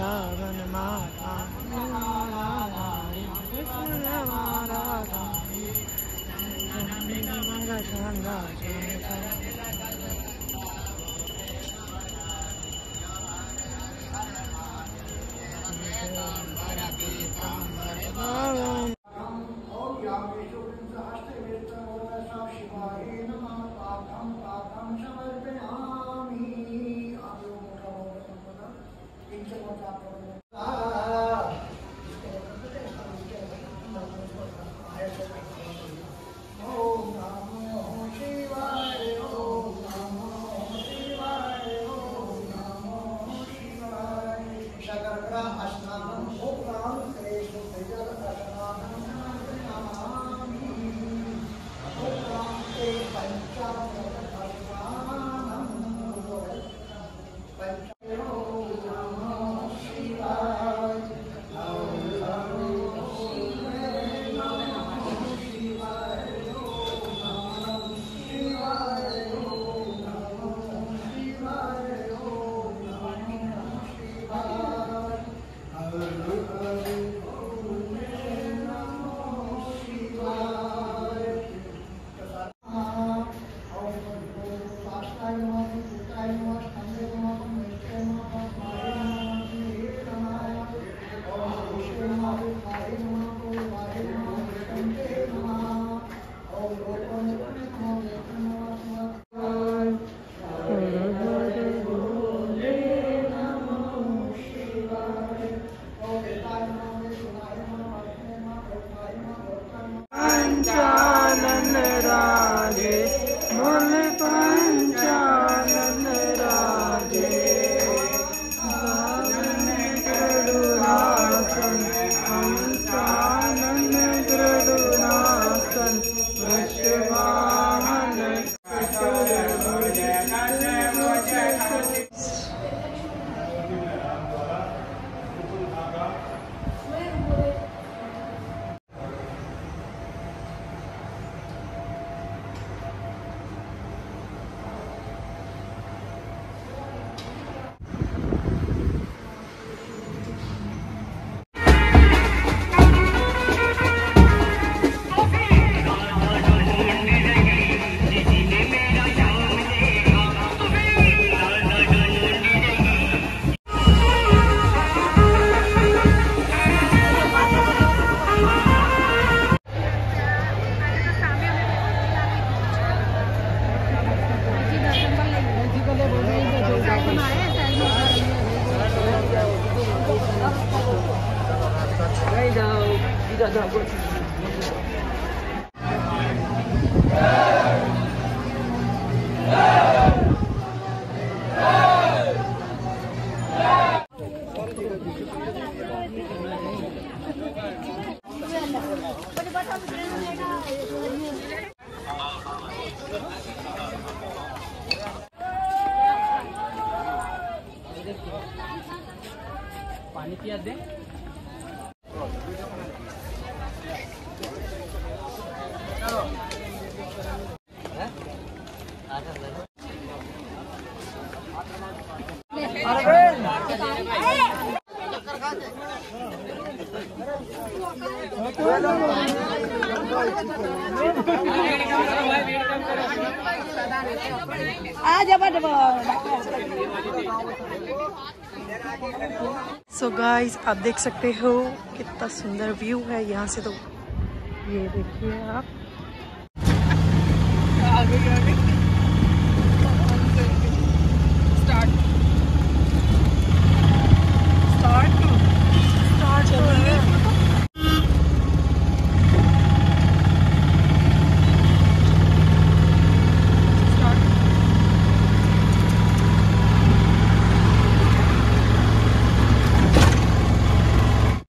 माताङ्ग what happened. Sandra. 调调过去 so so guys आप देख सकते हो कितना सुंदर व्यू है यहाँ से तो। ये देखिए आप।